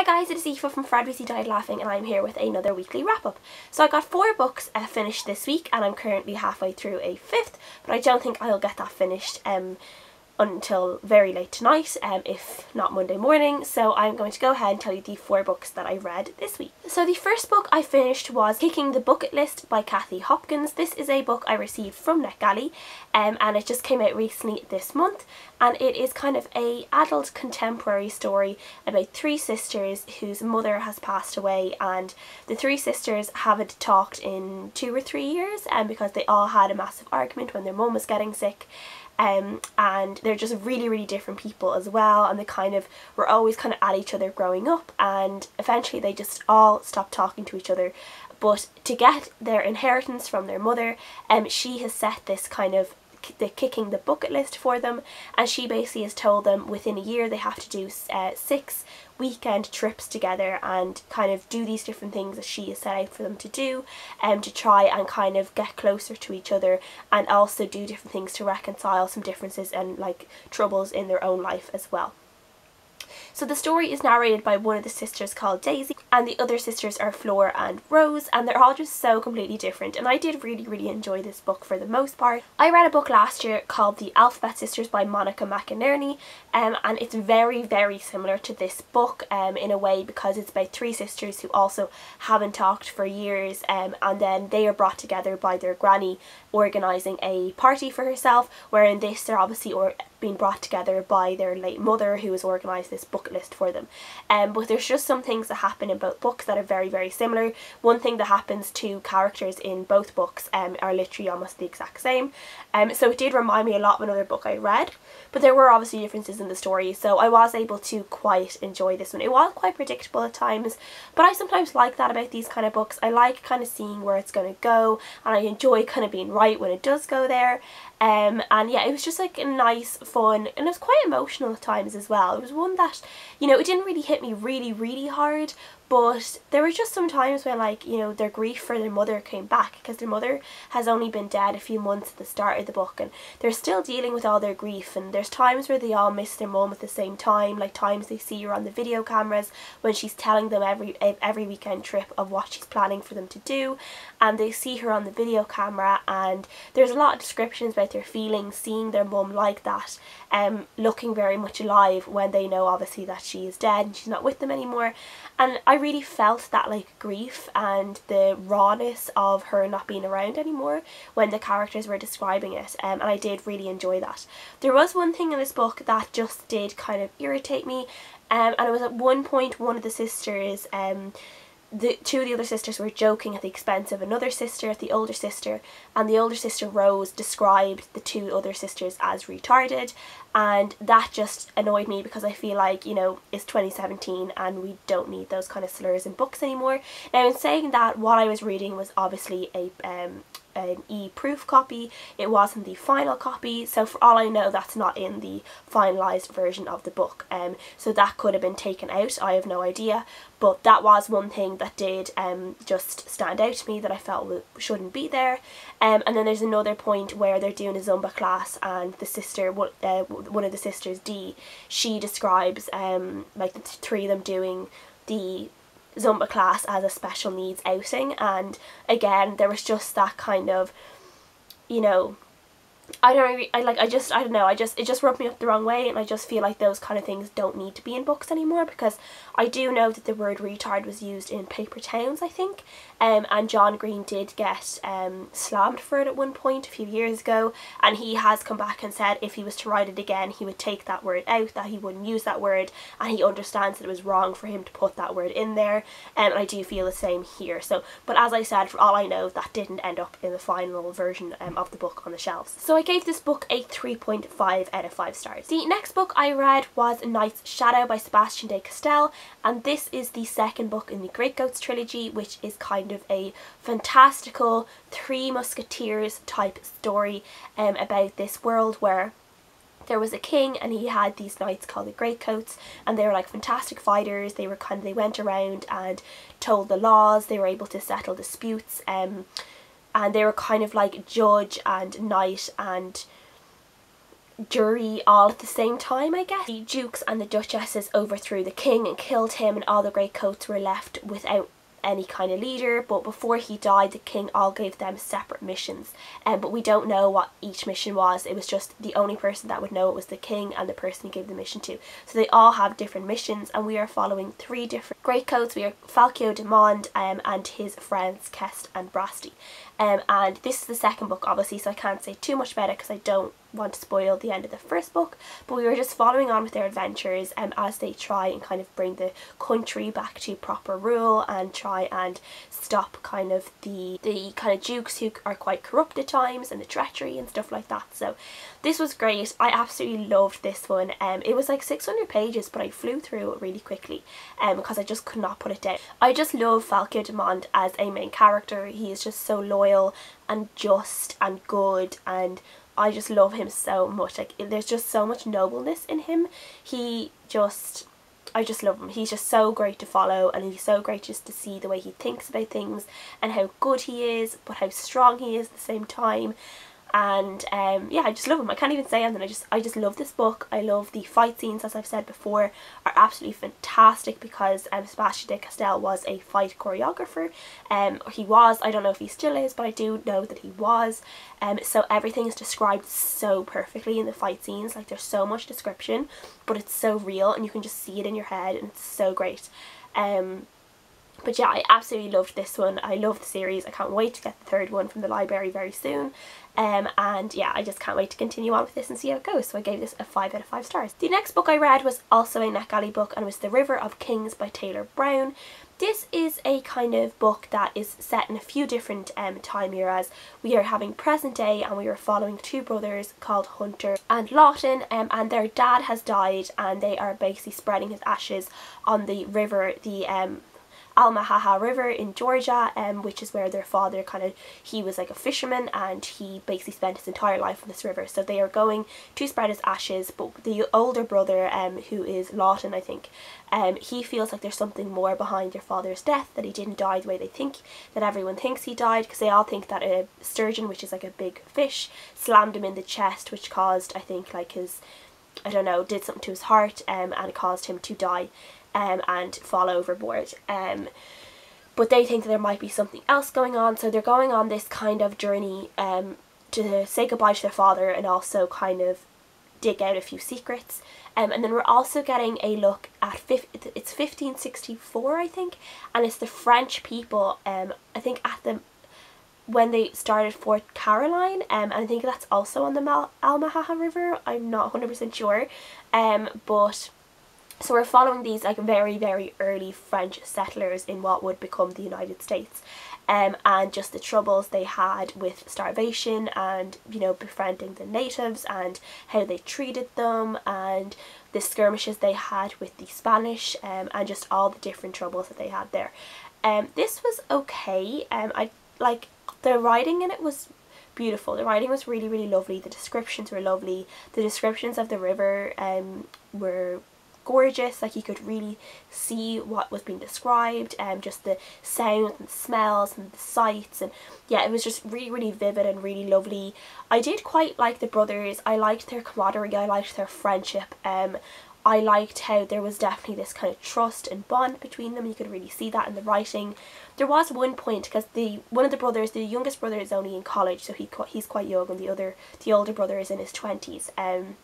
Hi guys, it is Aoife from Fred Weasley Died Laughing and I'm here with another weekly wrap up. So I got four books uh, finished this week and I'm currently halfway through a fifth, but I don't think I'll get that finished um, until very late tonight, um, if not Monday morning. So I'm going to go ahead and tell you the four books that I read this week. So the first book I finished was Kicking the Bucket List by Cathy Hopkins. This is a book I received from NetGalley um, and it just came out recently this month and it is kind of a adult contemporary story about three sisters whose mother has passed away and the three sisters haven't talked in two or three years and um, because they all had a massive argument when their mum was getting sick um, and they're just really really different people as well and they kind of were always kind of at each other growing up and eventually they just all stopped talking to each other. But to get their inheritance from their mother um, she has set this kind of the kicking the bucket list for them and she basically has told them within a year they have to do uh, six weekend trips together and kind of do these different things that she has set out for them to do and um, to try and kind of get closer to each other and also do different things to reconcile some differences and like troubles in their own life as well. So the story is narrated by one of the sisters called Daisy and the other sisters are Fleur and Rose and they're all just so completely different and I did really really enjoy this book for the most part. I read a book last year called The Alphabet Sisters by Monica McInerney um, and it's very very similar to this book um, in a way because it's about three sisters who also haven't talked for years um, and then they are brought together by their granny organising a party for herself where in this they're obviously or being brought together by their late mother who has organised this list for them. Um, but there's just some things that happen in both books that are very very similar. One thing that happens to characters in both books um, are literally almost the exact same. Um, so it did remind me a lot of another book I read but there were obviously differences in the story so I was able to quite enjoy this one. It was quite predictable at times but I sometimes like that about these kind of books. I like kind of seeing where it's going to go and I enjoy kind of being right when it does go there um, and yeah, it was just like a nice, fun, and it was quite emotional at times as well. It was one that, you know, it didn't really hit me really, really hard, but there were just some times when like you know their grief for their mother came back because their mother has only been dead a few months at the start of the book and they're still dealing with all their grief and there's times where they all miss their mum at the same time like times they see her on the video cameras when she's telling them every every weekend trip of what she's planning for them to do and they see her on the video camera and there's a lot of descriptions about their feelings seeing their mum like that um looking very much alive when they know obviously that she is dead and she's not with them anymore. And I really felt that like grief and the rawness of her not being around anymore when the characters were describing it um, and I did really enjoy that. There was one thing in this book that just did kind of irritate me um, and it was at one point one of the sisters um, the two of the other sisters were joking at the expense of another sister, the older sister, and the older sister Rose described the two other sisters as retarded and that just annoyed me because I feel like you know it's 2017 and we don't need those kind of slurs in books anymore. Now in saying that what I was reading was obviously a um, an e-proof copy. It wasn't the final copy so for all I know that's not in the finalized version of the book. Um so that could have been taken out I have no idea. But that was one thing that did um just stand out to me that I felt shouldn't be there. Um and then there's another point where they're doing a Zumba class and the sister uh, one of the sisters Dee she describes um like the three of them doing the Zumba class as a special needs outing and again there was just that kind of you know I don't really, I like I just I don't know I just it just rubbed me up the wrong way and I just feel like those kind of things don't need to be in books anymore because I do know that the word retard was used in Paper Towns I think um, and John Green did get um, slammed for it at one point a few years ago and he has come back and said if he was to write it again he would take that word out that he wouldn't use that word and he understands that it was wrong for him to put that word in there um, and I do feel the same here. So but as I said for all I know that didn't end up in the final version um, of the book on the shelves. So I gave this book a 3.5 out of 5 stars. The next book I read was Knight's Shadow by Sebastien de Castell and this is the second book in the Greatcoats trilogy which is kind of a fantastical Three Musketeers type story um, about this world where there was a king and he had these knights called the Greatcoats and they were like fantastic fighters they were kind of they went around and told the laws they were able to settle disputes um and they were kind of like judge and knight and jury all at the same time I guess. The dukes and the duchesses overthrew the king and killed him and all the greatcoats were left without any kind of leader but before he died the king all gave them separate missions. Um, but we don't know what each mission was. It was just the only person that would know it was the king and the person he gave the mission to. So they all have different missions and we are following three different greatcoats we are Falcio de Monde um, and his friends Kest and Brasti. Um, and this is the second book obviously so I can't say too much about it because I don't want to spoil the end of the first book but we were just following on with their adventures um, as they try and kind of bring the country back to proper rule and try and stop kind of the the kind of dukes who are quite corrupt at times and the treachery and stuff like that. So this was great. I absolutely loved this one. Um, it was like 600 pages but I flew through it really quickly um, because I just could not put it down. I just love Falcio de Monde as a main character. He is just so loyal and just and good and I just love him so much. Like there's just so much nobleness in him. He just I just love him. He's just so great to follow and he's so great just to see the way he thinks about things and how good he is but how strong he is at the same time and um, yeah I just love him I can't even say anything. I just I just love this book. I love the fight scenes as I've said before are absolutely fantastic because um, Sebastien de Castell was a fight choreographer. Um, he was I don't know if he still is but I do know that he was. Um, so everything is described so perfectly in the fight scenes. Like there's so much description but it's so real and you can just see it in your head and it's so great. Um, but yeah, I absolutely loved this one. I love the series. I can't wait to get the third one from the library very soon. Um, and yeah, I just can't wait to continue on with this and see how it goes. So I gave this a 5 out of 5 stars. The next book I read was also a NetGalley book and it was The River of Kings by Taylor Brown. This is a kind of book that is set in a few different um, time eras. We are having present day and we are following two brothers called Hunter and Lawton um, and their dad has died and they are basically spreading his ashes on the river, the um, Altamaha River in Georgia, um, which is where their father kind of, he was like a fisherman and he basically spent his entire life on this river. So they are going to spread his ashes, but the older brother, um, who is Lawton, I think, um, he feels like there's something more behind their father's death, that he didn't die the way they think, that everyone thinks he died, because they all think that a sturgeon, which is like a big fish, slammed him in the chest, which caused, I think, like his I don't know, did something to his heart um, and it caused him to die um, and fall overboard. Um, but they think that there might be something else going on, so they're going on this kind of journey um, to say goodbye to their father and also kind of dig out a few secrets. Um, and then we're also getting a look at, it's 1564 I think, and it's the French people, um, I think at the when they started Fort Caroline um, and I think that's also on the Mal Altamaha River, I'm not 100% sure, um, but so we're following these like very, very early French settlers in what would become the United States. Um, and just the troubles they had with starvation and you know befriending the natives and how they treated them and the skirmishes they had with the Spanish um, and just all the different troubles that they had there. Um, this was okay. Um, I like the writing in it was beautiful. The writing was really really lovely. The descriptions were lovely. The descriptions of the river um were gorgeous like you could really see what was being described and um, just the sounds and the smells and the sights and yeah it was just really really vivid and really lovely I did quite like the brothers I liked their camaraderie I liked their friendship um I liked how there was definitely this kind of trust and bond between them. You could really see that in the writing. There was one point because the one of the brothers, the youngest brother, is only in college, so he he's quite young, and the other, the older brother, is in his twenties. Um,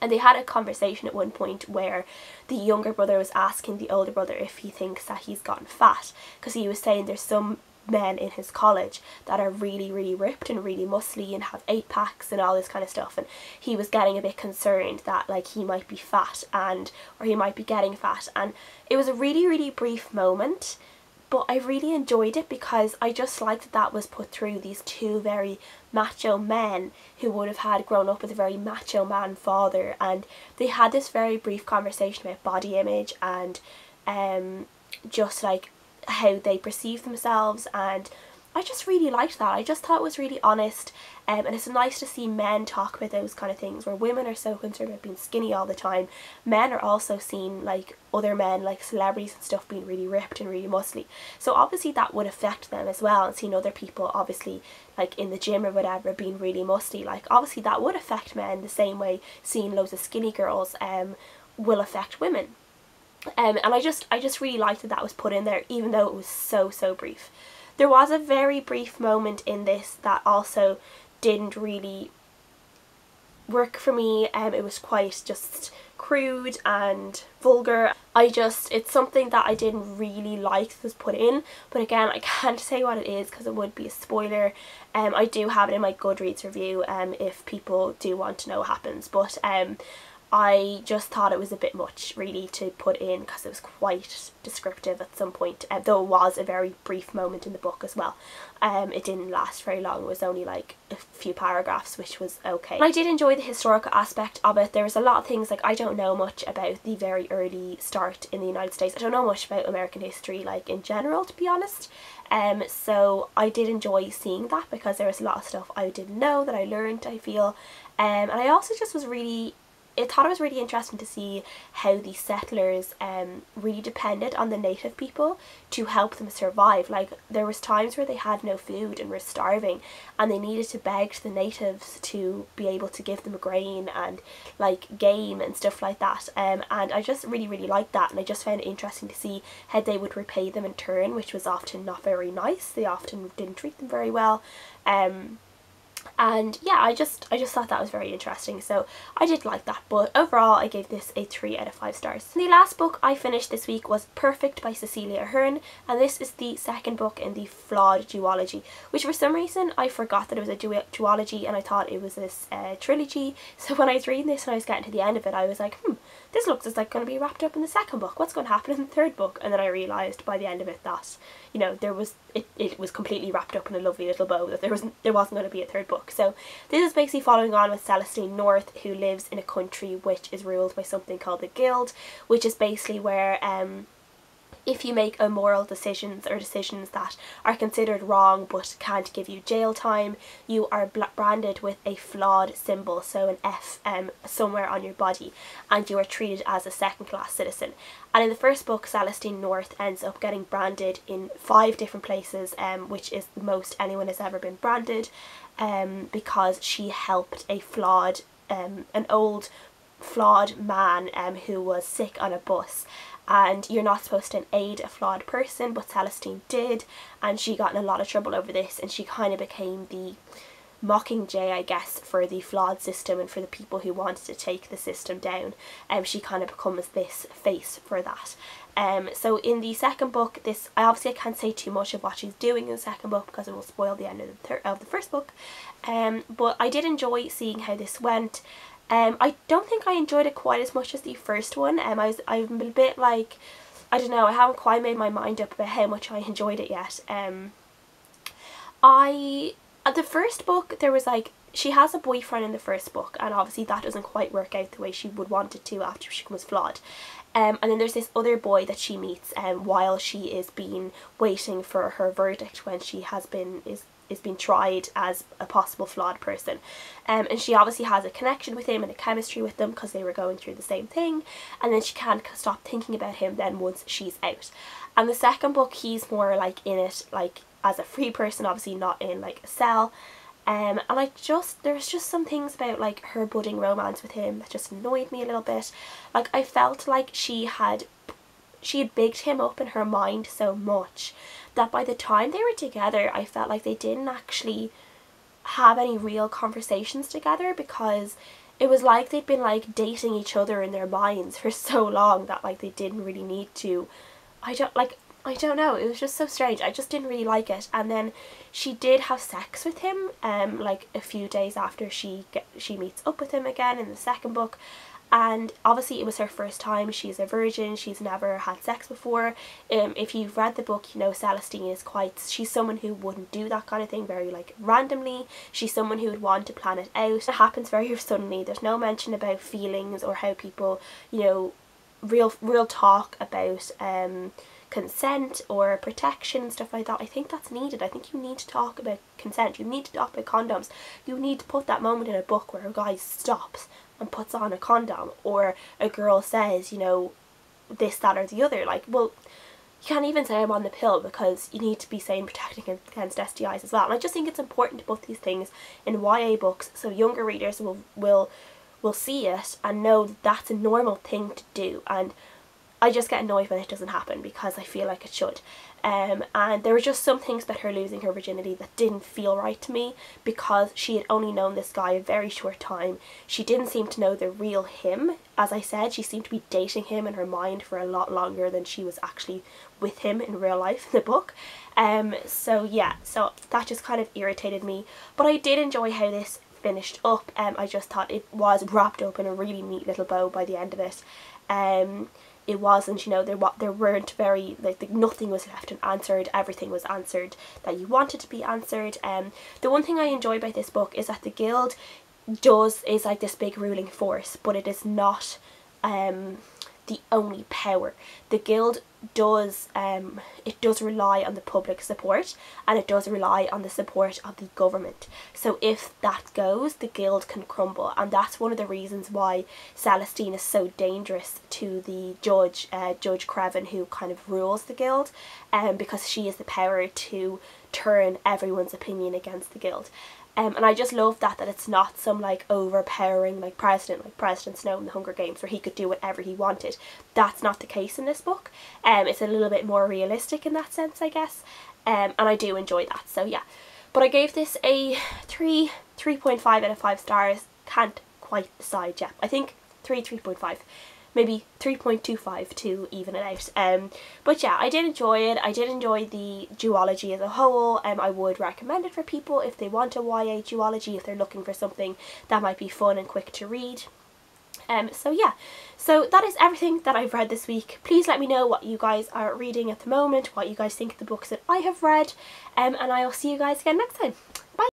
and they had a conversation at one point where the younger brother was asking the older brother if he thinks that he's gotten fat because he was saying there's some men in his college that are really really ripped and really muscly and have eight packs and all this kind of stuff. And he was getting a bit concerned that like he might be fat and or he might be getting fat. And it was a really really brief moment but I really enjoyed it because I just liked that that was put through these two very macho men who would have had grown up with a very macho man father and they had this very brief conversation about body image and um, just like how they perceive themselves and I just really liked that. I just thought it was really honest um, and it's nice to see men talk about those kind of things where women are so concerned about being skinny all the time. Men are also seen like other men, like celebrities and stuff, being really ripped and really muscly. So obviously that would affect them as well and seeing other people obviously like in the gym or whatever being really musty. Like obviously that would affect men the same way seeing loads of skinny girls um, will affect women. Um, and I just I just really liked that that was put in there even though it was so so brief. There was a very brief moment in this that also didn't really work for me. Um, it was quite just crude and vulgar. I just, it's something that I didn't really like that was put in, but again, I can't say what it is because it would be a spoiler. Um, I do have it in my Goodreads review um, if people do want to know what happens, but um, I just thought it was a bit much really to put in because it was quite descriptive at some point uh, though it was a very brief moment in the book as well um, it didn't last very long. It was only like a few paragraphs which was okay. I did enjoy the historical aspect of it. There was a lot of things like I don't know much about the very early start in the United States. I don't know much about American history like in general to be honest. Um, so I did enjoy seeing that because there was a lot of stuff I didn't know that I learned I feel. Um, and I also just was really I thought it was really interesting to see how the settlers um, really depended on the native people to help them survive. Like there was times where they had no food and were starving and they needed to beg the natives to be able to give them grain and like game and stuff like that. Um, and I just really really liked that and I just found it interesting to see how they would repay them in turn which was often not very nice. They often didn't treat them very well. Um, and yeah I just I just thought that was very interesting. So I did like that but overall I gave this a 3 out of 5 stars. The last book I finished this week was Perfect by Cecelia Ahern and this is the second book in the Flawed duology which for some reason I forgot that it was a duology and I thought it was this uh, trilogy. So when I was reading this and I was getting to the end of it I was like hmm this looks as like going to be wrapped up in the second book. What's going to happen in the third book? And then I realised by the end of it that, you know, there was it, it was completely wrapped up in a lovely little bow, that there wasn't there wasn't going to be a third book. So this is basically following on with Celestine North, who lives in a country which is ruled by something called the Guild, which is basically where um if you make immoral decisions or decisions that are considered wrong but can't give you jail time, you are branded with a flawed symbol, so an F um, somewhere on your body, and you are treated as a second class citizen. And in the first book, Celestine North ends up getting branded in five different places, um, which is the most anyone has ever been branded, um, because she helped a flawed, um, an old flawed man um, who was sick on a bus and you're not supposed to aid a flawed person but Celestine did and she got in a lot of trouble over this and she kind of became the mockingjay I guess for the flawed system and for the people who wanted to take the system down. And um, she kind of becomes this face for that. Um, so in the second book this I obviously I can't say too much of what she's doing in the second book because it will spoil the end of the, of the first book. Um, but I did enjoy seeing how this went um, I don't think I enjoyed it quite as much as the first one. Um, I was I'm a bit like I don't know. I haven't quite made my mind up about how much I enjoyed it yet. Um, I at the first book there was like she has a boyfriend in the first book and obviously that doesn't quite work out the way she would want it to after she was flawed. Um, and then there's this other boy that she meets um, while she is being waiting for her verdict when she has been is is being tried as a possible flawed person. Um, and she obviously has a connection with him and a chemistry with them because they were going through the same thing. And then she can't stop thinking about him then once she's out. And the second book, he's more like in it like as a free person, obviously not in like a cell. Um, and I just, there's just some things about like her budding romance with him that just annoyed me a little bit. Like I felt like she had, she had bigged him up in her mind so much that by the time they were together I felt like they didn't actually have any real conversations together because it was like they'd been like dating each other in their minds for so long that like they didn't really need to. I don't like I don't know. It was just so strange. I just didn't really like it. And then she did have sex with him um like a few days after she get, she meets up with him again in the second book and obviously it was her first time she's a virgin she's never had sex before um, if you've read the book you know Celestine is quite she's someone who wouldn't do that kind of thing very like randomly she's someone who would want to plan it out it happens very suddenly there's no mention about feelings or how people you know real real talk about um consent or protection and stuff like that, I think that's needed. I think you need to talk about consent. You need to talk about condoms. You need to put that moment in a book where a guy stops and puts on a condom or a girl says, you know, this, that or the other. Like, well, you can't even say I'm on the pill because you need to be saying protecting against STIs as well. And I just think it's important to put these things in YA books so younger readers will will will see it and know that that's a normal thing to do and I just get annoyed when it doesn't happen because I feel like it should. Um, and there were just some things about her losing her virginity that didn't feel right to me because she had only known this guy a very short time. She didn't seem to know the real him. As I said, she seemed to be dating him in her mind for a lot longer than she was actually with him in real life in the book. Um, so yeah, so that just kind of irritated me. But I did enjoy how this finished up. Um, I just thought it was wrapped up in a really neat little bow by the end of it. Um, it wasn't you know there there weren't very like nothing was left unanswered everything was answered that you wanted to be answered. Um the one thing i enjoy about this book is that the guild does is like this big ruling force but it is not um the only power. The guild does um it does rely on the public support and it does rely on the support of the government. So if that goes, the guild can crumble and that's one of the reasons why Celestine is so dangerous to the judge, uh, Judge Crevan, who kind of rules the guild, um, because she has the power to turn everyone's opinion against the guild. Um, and I just love that that it's not some like overpowering like president like President Snow in the Hunger Games where he could do whatever he wanted. That's not the case in this book. Um, it's a little bit more realistic in that sense, I guess. Um, and I do enjoy that. So yeah, but I gave this a three, three point five out of five stars. Can't quite decide yet. I think three, three point five maybe 3.25 to even it out. Um, but yeah, I did enjoy it. I did enjoy the duology as a whole. Um, I would recommend it for people if they want a YA duology, if they're looking for something that might be fun and quick to read. Um, so yeah, so that is everything that I've read this week. Please let me know what you guys are reading at the moment, what you guys think of the books that I have read, um, and I will see you guys again next time. Bye!